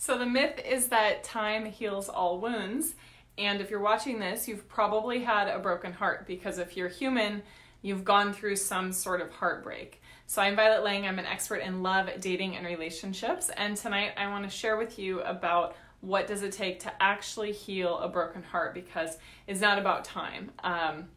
So, the myth is that time heals all wounds. And if you're watching this, you've probably had a broken heart because if you're human, you've gone through some sort of heartbreak. So, I'm Violet Lange. I'm an expert in love, dating, and relationships. And tonight I want to share with you about what does it take to actually heal a broken heart because it's not about time. Um,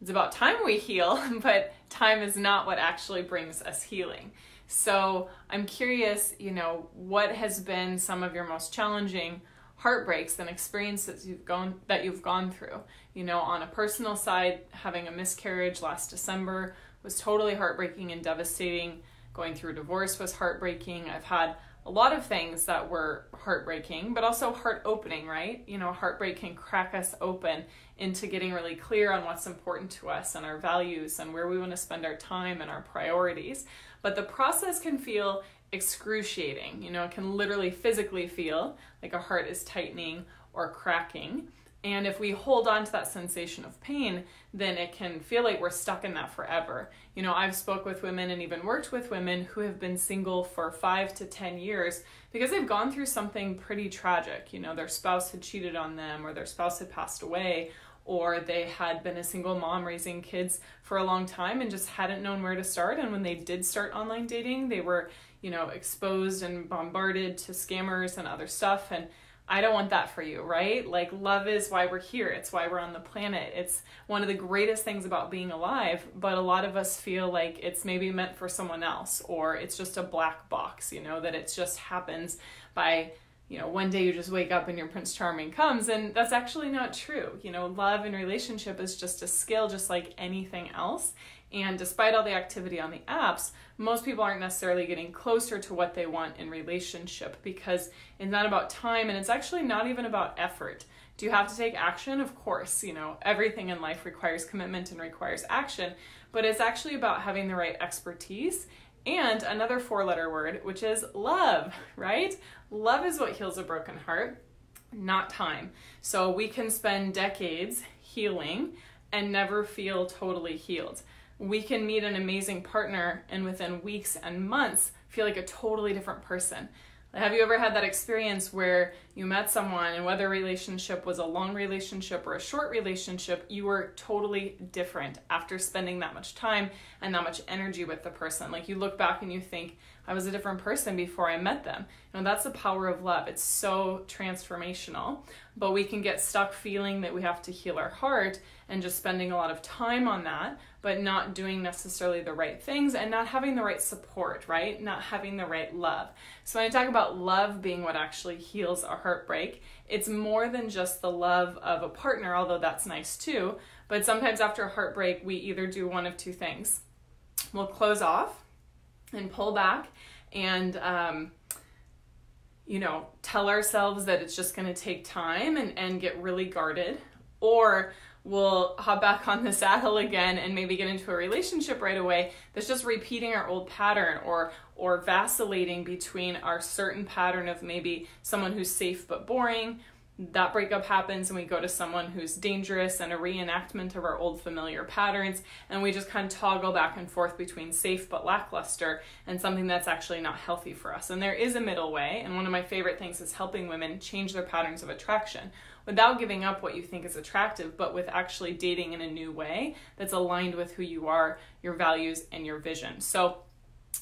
it's about time we heal, but time is not what actually brings us healing. So I'm curious, you know, what has been some of your most challenging heartbreaks and experiences you've gone that you've gone through. You know, on a personal side, having a miscarriage last December was totally heartbreaking and devastating. Going through divorce was heartbreaking. I've had a lot of things that were heartbreaking, but also heart opening, right? You know, heartbreak can crack us open into getting really clear on what's important to us and our values and where we want to spend our time and our priorities. But the process can feel excruciating. You know, it can literally physically feel like a heart is tightening or cracking. And if we hold on to that sensation of pain, then it can feel like we're stuck in that forever. You know, I've spoke with women and even worked with women who have been single for 5 to 10 years because they've gone through something pretty tragic. You know, their spouse had cheated on them or their spouse had passed away or they had been a single mom raising kids for a long time and just hadn't known where to start and when they did start online dating, they were, you know, exposed and bombarded to scammers and other stuff and I don't want that for you, right? Like, love is why we're here. It's why we're on the planet. It's one of the greatest things about being alive, but a lot of us feel like it's maybe meant for someone else or it's just a black box, you know, that it just happens by, you know, one day you just wake up and your Prince Charming comes. And that's actually not true. You know, love and relationship is just a skill, just like anything else. And despite all the activity on the apps, most people aren't necessarily getting closer to what they want in relationship because it's not about time and it's actually not even about effort. Do you have to take action? Of course, you know, everything in life requires commitment and requires action, but it's actually about having the right expertise and another four letter word, which is love, right? Love is what heals a broken heart, not time. So we can spend decades healing and never feel totally healed we can meet an amazing partner and within weeks and months feel like a totally different person. Have you ever had that experience where you met someone and whether relationship was a long relationship or a short relationship, you were totally different after spending that much time and that much energy with the person? Like you look back and you think, I was a different person before I met them. You know, that's the power of love. It's so transformational. But we can get stuck feeling that we have to heal our heart and just spending a lot of time on that but not doing necessarily the right things and not having the right support, right? Not having the right love. So, when I talk about love being what actually heals a heartbreak, it's more than just the love of a partner, although that's nice too. But sometimes after a heartbreak, we either do one of two things we'll close off and pull back and, um, you know, tell ourselves that it's just going to take time and, and get really guarded, or we'll hop back on the saddle again and maybe get into a relationship right away that's just repeating our old pattern or or vacillating between our certain pattern of maybe someone who's safe but boring that breakup happens and we go to someone who's dangerous and a reenactment of our old familiar patterns and we just kind of toggle back and forth between safe but lackluster and something that's actually not healthy for us. And there is a middle way and one of my favorite things is helping women change their patterns of attraction without giving up what you think is attractive but with actually dating in a new way that's aligned with who you are your values and your vision. So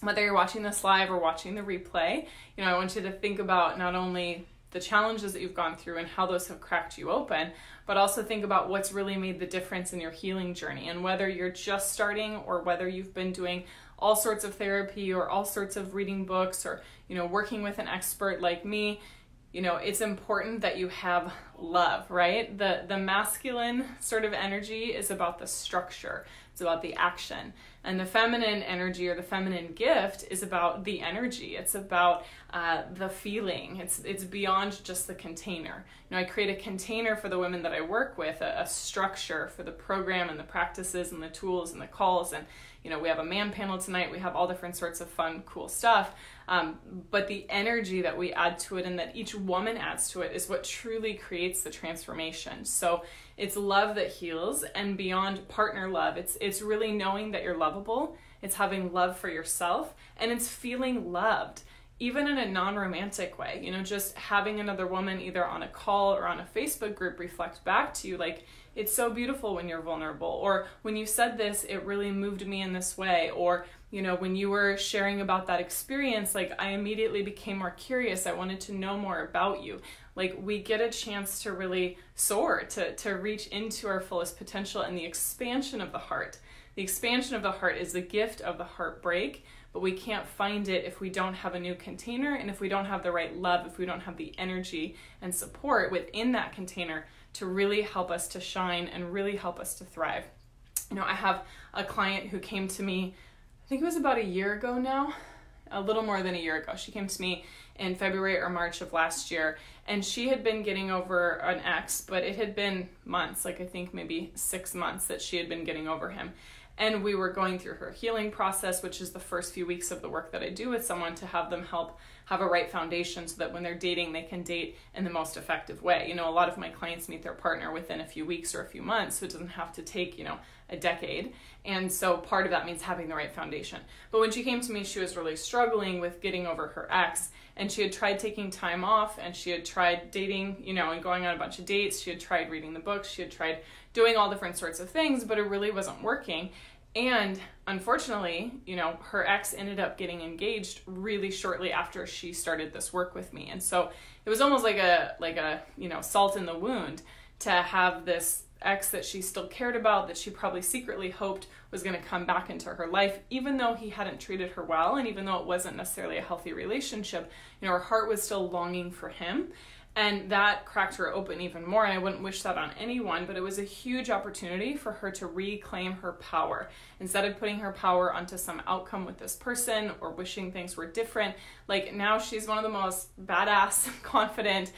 whether you're watching this live or watching the replay you know i want you to think about not only the challenges that you've gone through and how those have cracked you open, but also think about what's really made the difference in your healing journey and whether you're just starting or whether you've been doing all sorts of therapy or all sorts of reading books or you know working with an expert like me. You know it's important that you have love right? The the masculine sort of energy is about the structure. It's about the action and the feminine energy or the feminine gift is about the energy. It's about uh, the feeling. It's it's beyond just the container. You know i create a container for the women that i work with a, a structure for the program and the practices and the tools and the calls. And you know we have a man panel tonight. We have all different sorts of fun cool stuff. Um, but the energy that we add to it and that each woman adds to it is what truly creates the transformation. So it's love that heals and beyond partner love. It's it's really knowing that you're lovable it's having love for yourself and it's feeling loved even in a non romantic way, you know, just having another woman either on a call or on a Facebook group reflect back to you, like, it's so beautiful when you're vulnerable, or when you said this, it really moved me in this way, or, you know, when you were sharing about that experience, like, I immediately became more curious. I wanted to know more about you. Like, we get a chance to really soar, to, to reach into our fullest potential and the expansion of the heart. The expansion of the heart is the gift of the heartbreak but we can't find it if we don't have a new container and if we don't have the right love, if we don't have the energy and support within that container to really help us to shine and really help us to thrive. You know, I have a client who came to me, I think it was about a year ago now, a little more than a year ago. She came to me in February or March of last year, and she had been getting over an ex, but it had been months, like I think maybe six months that she had been getting over him and we were going through her healing process which is the first few weeks of the work that i do with someone to have them help have a right foundation so that when they're dating they can date in the most effective way. You know a lot of my clients meet their partner within a few weeks or a few months so it doesn't have to take you know a decade. And so part of that means having the right foundation. But when she came to me she was really struggling with getting over her ex. And she had tried taking time off and she had tried dating you know and going on a bunch of dates. She had tried reading the books. She had tried doing all different sorts of things, but it really wasn't working. And unfortunately, you know, her ex ended up getting engaged really shortly after she started this work with me. And so it was almost like a like a, you know, salt in the wound to have this ex that she still cared about that she probably secretly hoped was going to come back into her life even though he hadn't treated her well and even though it wasn't necessarily a healthy relationship you know her heart was still longing for him and that cracked her open even more. And I wouldn't wish that on anyone, but it was a huge opportunity for her to reclaim her power. Instead of putting her power onto some outcome with this person or wishing things were different, like now she's one of the most badass, confident,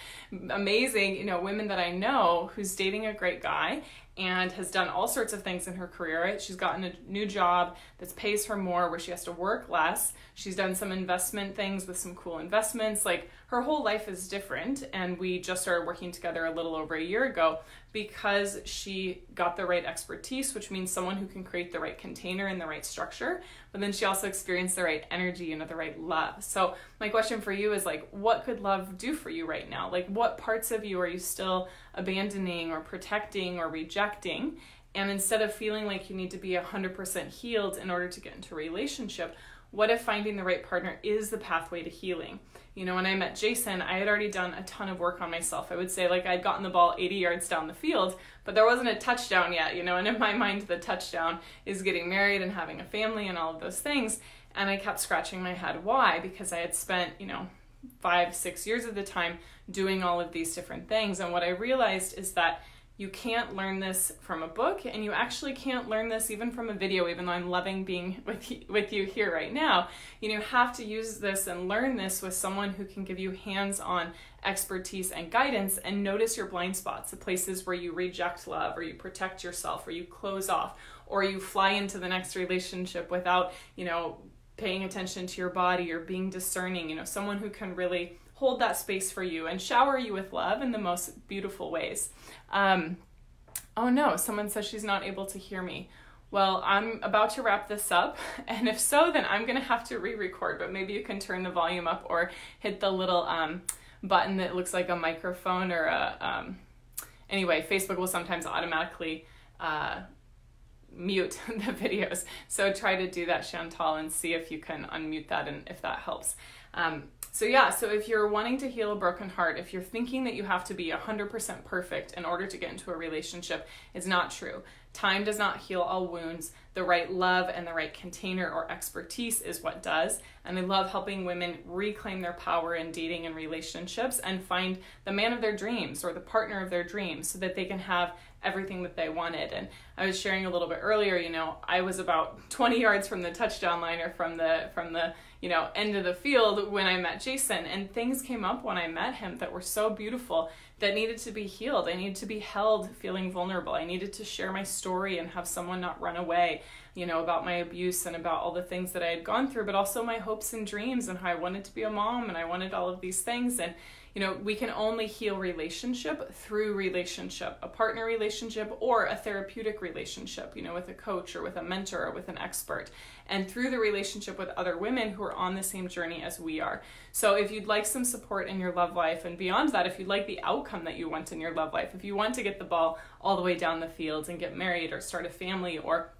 amazing, you know, women that I know who's dating a great guy and has done all sorts of things in her career. Right? She's gotten a new job that pays her more, where she has to work less. She's done some investment things with some cool investments. Like her whole life is different. And we just started working together a little over a year ago because she got the right expertise, which means someone who can create the right container and the right structure. But then she also experienced the right energy and the right love. So, my question for you is like, what could love do for you right now? Like, what parts of you are you still abandoning or protecting or rejecting? And instead of feeling like you need to be 100% healed in order to get into a relationship, what if finding the right partner is the pathway to healing? You know, when I met Jason, I had already done a ton of work on myself. I would say, like, I'd gotten the ball 80 yards down the field, but there wasn't a touchdown yet, you know. And in my mind, the touchdown is getting married and having a family and all of those things. And I kept scratching my head. Why? Because I had spent, you know, five, six years of the time doing all of these different things. And what I realized is that you can't learn this from a book, and you actually can't learn this even from a video, even though I'm loving being with you, with you here right now. You know, have to use this and learn this with someone who can give you hands on expertise and guidance and notice your blind spots, the places where you reject love, or you protect yourself, or you close off, or you fly into the next relationship without, you know, paying attention to your body or being discerning. You know, someone who can really hold that space for you and shower you with love in the most beautiful ways. Um, oh no, someone says she's not able to hear me. Well, I'm about to wrap this up, and if so, then I'm gonna have to re record, but maybe you can turn the volume up or hit the little um, button that looks like a microphone or a. Um, anyway, Facebook will sometimes automatically. Uh, mute the videos. So try to do that, Chantal, and see if you can unmute that and if that helps. Um, so, yeah, so if you're wanting to heal a broken heart, if you're thinking that you have to be 100% perfect in order to get into a relationship, it's not true. Time does not heal all wounds. The right love and the right container or expertise is what does. And I love helping women reclaim their power in dating and relationships and find the man of their dreams or the partner of their dreams so that they can have everything that they wanted. And I was sharing a little bit earlier, you know, I was about 20 yards from the touchdown line or from the from the, you know, end of the field when I met Jason and things came up when I met him that were so beautiful that needed to be healed. I needed to be held feeling vulnerable. I needed to share my story and have someone not run away. you know, about my abuse and about all the things that I had gone through, but also my hopes and dreams and how I wanted to be a mom and I wanted all of these things. And you know, we can only heal relationship through relationship, a partner relationship or a therapeutic relationship, you know, with a coach or with a mentor or with an expert, and through the relationship with other women who are on the same journey as we are. So, if you'd like some support in your love life, and beyond that, if you'd like the outcome that you want in your love life, if you want to get the ball all the way down the field and get married or start a family or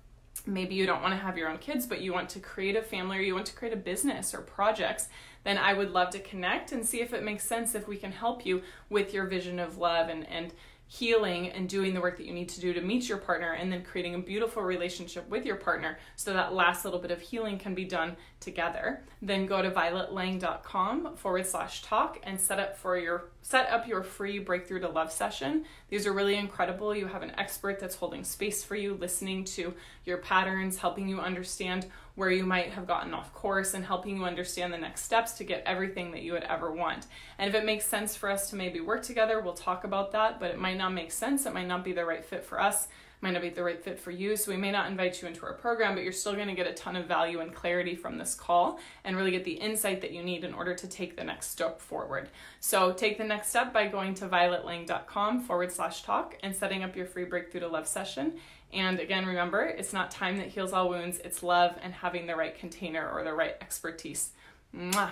maybe you don't want to have your own kids, but you want to create a family or you want to create a business or projects, then I would love to connect and see if it makes sense if we can help you with your vision of love and, and healing and doing the work that you need to do to meet your partner and then creating a beautiful relationship with your partner so that last little bit of healing can be done together. Then go to violetlange.com forward slash talk and set up for your set up your free breakthrough to love session. These are really incredible. You have an expert that's holding space for you listening to your patterns helping you understand where you might have gotten off course and helping you understand the next steps to get everything that you would ever want. And if it makes sense for us to maybe work together, we'll talk about that, but it might not make sense. It might not be the right fit for us, might not be the right fit for you. So we may not invite you into our program, but you're still going to get a ton of value and clarity from this call and really get the insight that you need in order to take the next step forward. So take the next step by going to violetlange.com forward slash talk and setting up your free breakthrough to love session. And again, remember, it's not time that heals all wounds, it's love and having the right container or the right expertise. Mwah.